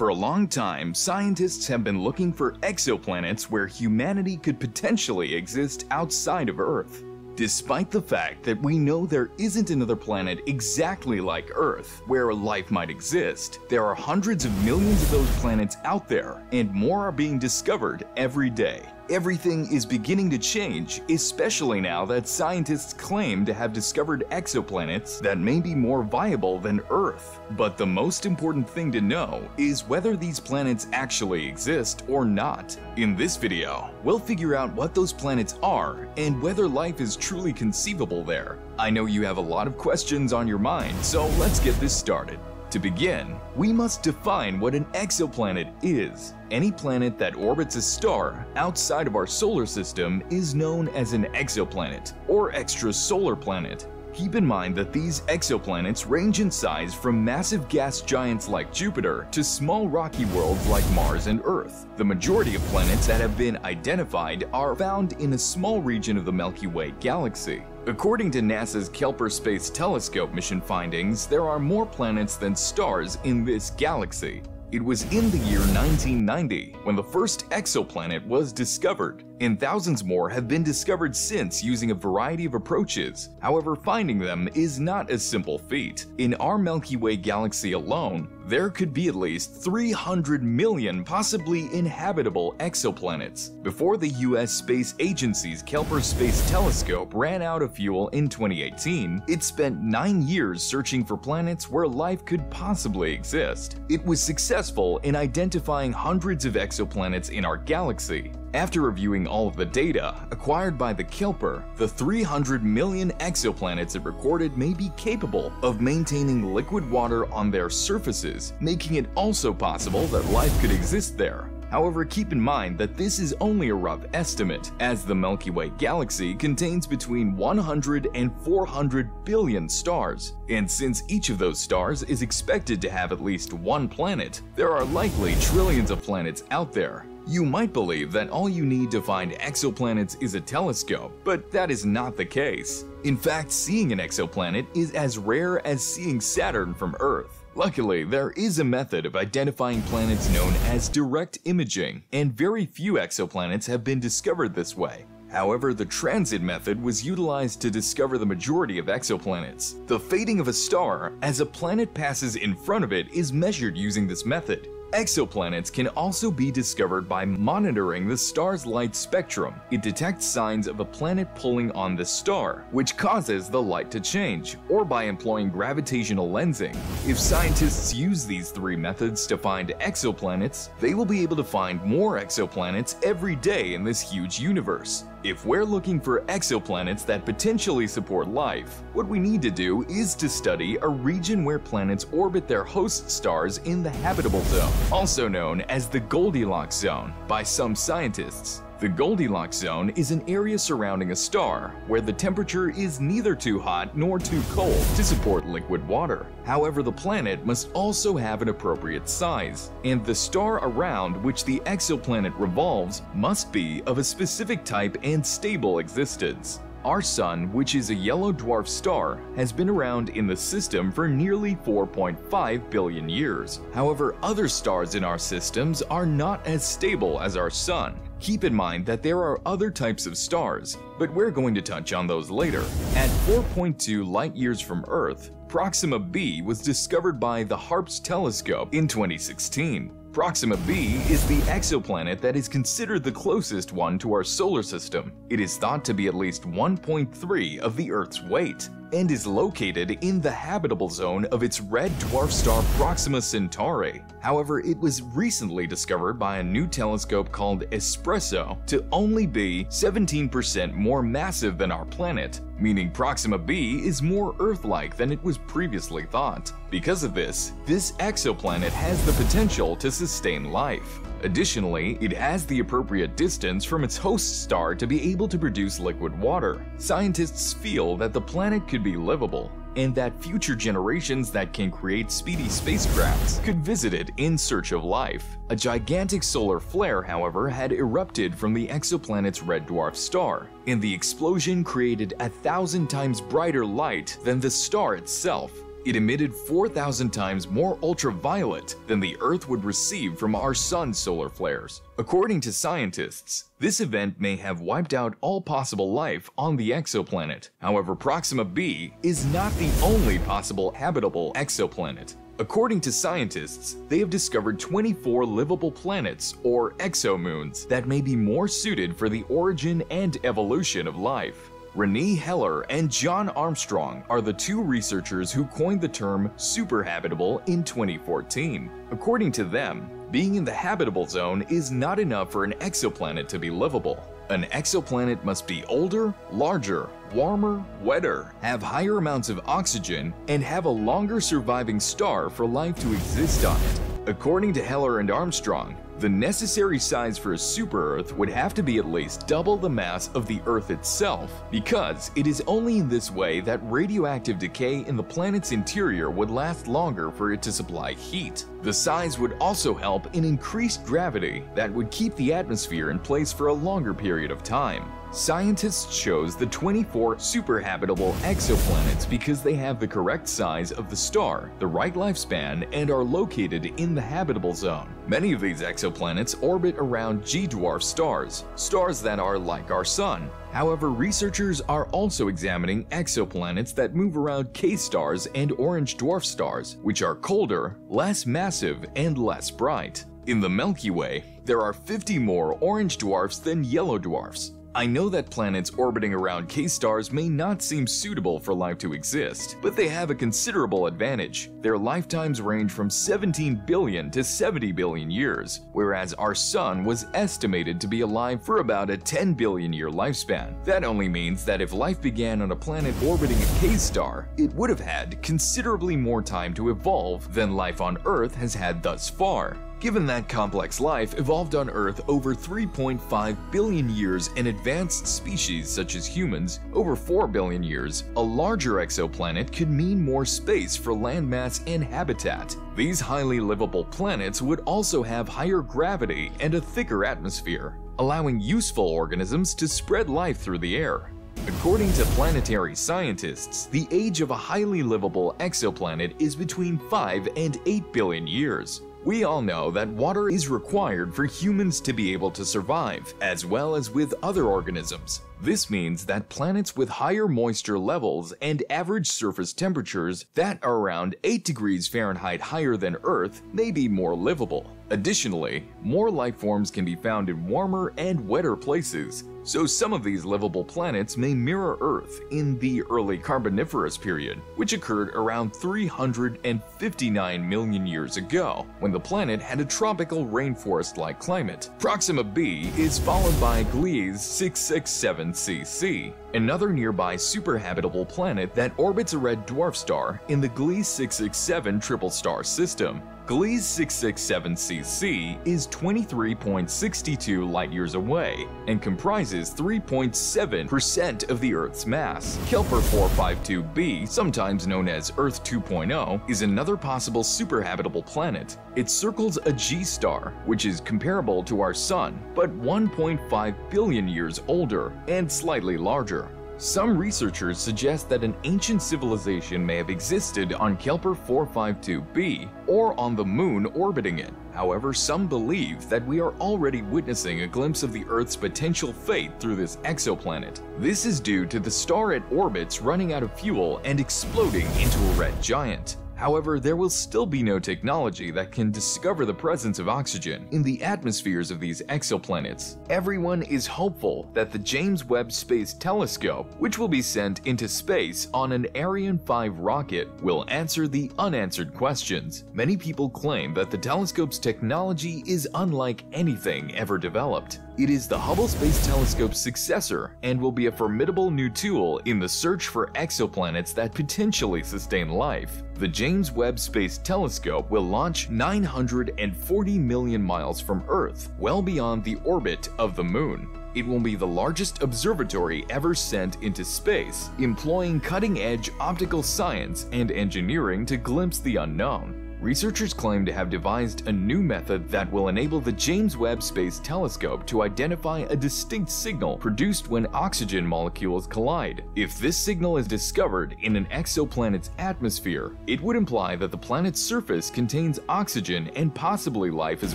For a long time, scientists have been looking for exoplanets where humanity could potentially exist outside of Earth. Despite the fact that we know there isn't another planet exactly like Earth where life might exist, there are hundreds of millions of those planets out there, and more are being discovered every day. Everything is beginning to change, especially now that scientists claim to have discovered exoplanets that may be more viable than Earth. But the most important thing to know is whether these planets actually exist or not. In this video, we'll figure out what those planets are and whether life is truly conceivable there. I know you have a lot of questions on your mind, so let's get this started. To begin, we must define what an exoplanet is. Any planet that orbits a star outside of our solar system is known as an exoplanet or extrasolar planet. Keep in mind that these exoplanets range in size from massive gas giants like Jupiter to small rocky worlds like Mars and Earth. The majority of planets that have been identified are found in a small region of the Milky Way galaxy. According to NASA's Kepler Space Telescope mission findings, there are more planets than stars in this galaxy. It was in the year 1990 when the first exoplanet was discovered, and thousands more have been discovered since using a variety of approaches. However, finding them is not a simple feat. In our Milky Way galaxy alone, there could be at least 300 million possibly inhabitable exoplanets. Before the US Space Agency's Kepler Space Telescope ran out of fuel in 2018, it spent nine years searching for planets where life could possibly exist. It was successful in identifying hundreds of exoplanets in our galaxy, after reviewing all of the data acquired by the Kepler, the 300 million exoplanets it recorded may be capable of maintaining liquid water on their surfaces, making it also possible that life could exist there. However, keep in mind that this is only a rough estimate, as the Milky Way galaxy contains between 100 and 400 billion stars, and since each of those stars is expected to have at least one planet, there are likely trillions of planets out there. You might believe that all you need to find exoplanets is a telescope, but that is not the case. In fact, seeing an exoplanet is as rare as seeing Saturn from Earth. Luckily, there is a method of identifying planets known as direct imaging, and very few exoplanets have been discovered this way. However, the transit method was utilized to discover the majority of exoplanets. The fading of a star as a planet passes in front of it is measured using this method. Exoplanets can also be discovered by monitoring the star's light spectrum. It detects signs of a planet pulling on the star, which causes the light to change, or by employing gravitational lensing. If scientists use these three methods to find exoplanets, they will be able to find more exoplanets every day in this huge universe. If we're looking for exoplanets that potentially support life, what we need to do is to study a region where planets orbit their host stars in the habitable zone, also known as the Goldilocks zone by some scientists. The Goldilocks zone is an area surrounding a star where the temperature is neither too hot nor too cold to support liquid water. However, the planet must also have an appropriate size, and the star around which the exoplanet revolves must be of a specific type and stable existence. Our Sun, which is a yellow dwarf star, has been around in the system for nearly 4.5 billion years. However, other stars in our systems are not as stable as our Sun, Keep in mind that there are other types of stars, but we're going to touch on those later. At 4.2 light years from Earth, Proxima b was discovered by the HARPS telescope in 2016. Proxima b is the exoplanet that is considered the closest one to our solar system. It is thought to be at least 1.3 of the Earth's weight and is located in the habitable zone of its red dwarf star Proxima Centauri. However, it was recently discovered by a new telescope called ESPRESSO to only be 17% more massive than our planet, meaning Proxima b is more Earth-like than it was previously thought. Because of this, this exoplanet has the potential to sustain life. Additionally, it has the appropriate distance from its host star to be able to produce liquid water. Scientists feel that the planet could be livable, and that future generations that can create speedy spacecrafts could visit it in search of life. A gigantic solar flare, however, had erupted from the exoplanet's red dwarf star, and the explosion created a thousand times brighter light than the star itself. It emitted 4,000 times more ultraviolet than the Earth would receive from our Sun's solar flares. According to scientists, this event may have wiped out all possible life on the exoplanet. However, Proxima b is not the only possible habitable exoplanet. According to scientists, they have discovered 24 livable planets, or exomoons, that may be more suited for the origin and evolution of life. Rene Heller and John Armstrong are the two researchers who coined the term superhabitable in 2014. According to them, being in the habitable zone is not enough for an exoplanet to be livable. An exoplanet must be older, larger, warmer, wetter, have higher amounts of oxygen, and have a longer surviving star for life to exist on it. According to Heller and Armstrong, the necessary size for a super-Earth would have to be at least double the mass of the Earth itself, because it is only in this way that radioactive decay in the planet's interior would last longer for it to supply heat. The size would also help in increased gravity that would keep the atmosphere in place for a longer period of time. Scientists chose the 24 superhabitable exoplanets because they have the correct size of the star, the right lifespan, and are located in the habitable zone. Many of these exoplanets orbit around G-dwarf stars, stars that are like our Sun. However, researchers are also examining exoplanets that move around K-stars and orange dwarf stars, which are colder, less massive, and less bright. In the Milky Way, there are 50 more orange dwarfs than yellow dwarfs, I know that planets orbiting around K-stars may not seem suitable for life to exist, but they have a considerable advantage. Their lifetimes range from 17 billion to 70 billion years, whereas our Sun was estimated to be alive for about a 10 billion year lifespan. That only means that if life began on a planet orbiting a K-star, it would have had considerably more time to evolve than life on Earth has had thus far. Given that complex life evolved on Earth over 3.5 billion years and advanced species such as humans over 4 billion years, a larger exoplanet could mean more space for landmass and habitat. These highly livable planets would also have higher gravity and a thicker atmosphere, allowing useful organisms to spread life through the air. According to planetary scientists, the age of a highly livable exoplanet is between 5 and 8 billion years. We all know that water is required for humans to be able to survive, as well as with other organisms. This means that planets with higher moisture levels and average surface temperatures that are around 8 degrees Fahrenheit higher than Earth may be more livable. Additionally, more life forms can be found in warmer and wetter places, so some of these livable planets may mirror Earth in the early Carboniferous period, which occurred around 359 million years ago, when the planet had a tropical rainforest-like climate. Proxima b is followed by Gliese 667cc, another nearby superhabitable planet that orbits a red dwarf star in the Gliese 667 triple star system. Gliese 667cc is 23.62 light-years away and comprises 3.7% of the Earth's mass. Kepler 452b, sometimes known as Earth 2.0, is another possible superhabitable planet. It circles a G-star, which is comparable to our Sun, but 1.5 billion years older and slightly larger. Some researchers suggest that an ancient civilization may have existed on Kepler 452b or on the moon orbiting it. However, some believe that we are already witnessing a glimpse of the Earth's potential fate through this exoplanet. This is due to the star it orbits running out of fuel and exploding into a red giant. However, there will still be no technology that can discover the presence of oxygen in the atmospheres of these exoplanets. Everyone is hopeful that the James Webb Space Telescope, which will be sent into space on an Ariane 5 rocket, will answer the unanswered questions. Many people claim that the telescope's technology is unlike anything ever developed. It is the Hubble Space Telescope's successor and will be a formidable new tool in the search for exoplanets that potentially sustain life. The James Webb Space Telescope will launch 940 million miles from Earth, well beyond the orbit of the Moon. It will be the largest observatory ever sent into space, employing cutting-edge optical science and engineering to glimpse the unknown. Researchers claim to have devised a new method that will enable the James Webb Space Telescope to identify a distinct signal produced when oxygen molecules collide. If this signal is discovered in an exoplanet's atmosphere, it would imply that the planet's surface contains oxygen and possibly life as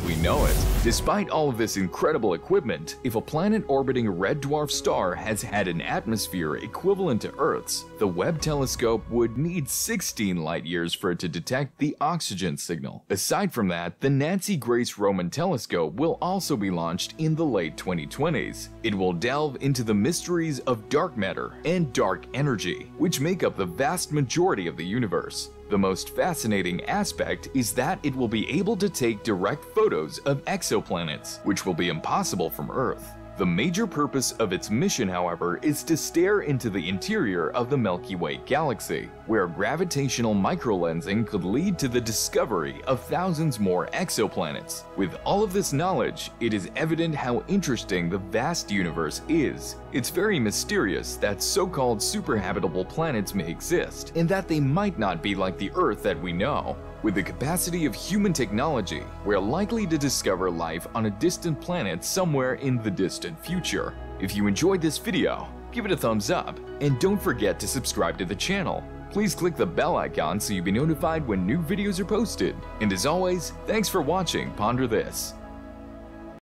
we know it. Despite all of this incredible equipment, if a planet orbiting a red dwarf star has had an atmosphere equivalent to Earth's, the Webb telescope would need 16 light years for it to detect the oxygen signal. Aside from that, the Nancy Grace Roman telescope will also be launched in the late 2020s. It will delve into the mysteries of dark matter and dark energy, which make up the vast majority of the universe. The most fascinating aspect is that it will be able to take direct photos of exoplanets, which will be impossible from Earth. The major purpose of its mission, however, is to stare into the interior of the Milky Way galaxy, where gravitational microlensing could lead to the discovery of thousands more exoplanets. With all of this knowledge, it is evident how interesting the vast universe is. It's very mysterious that so-called superhabitable planets may exist, and that they might not be like the Earth that we know. With the capacity of human technology, we're likely to discover life on a distant planet somewhere in the distant future. If you enjoyed this video, give it a thumbs up, and don't forget to subscribe to the channel. Please click the bell icon so you'll be notified when new videos are posted. And as always, thanks for watching Ponder This.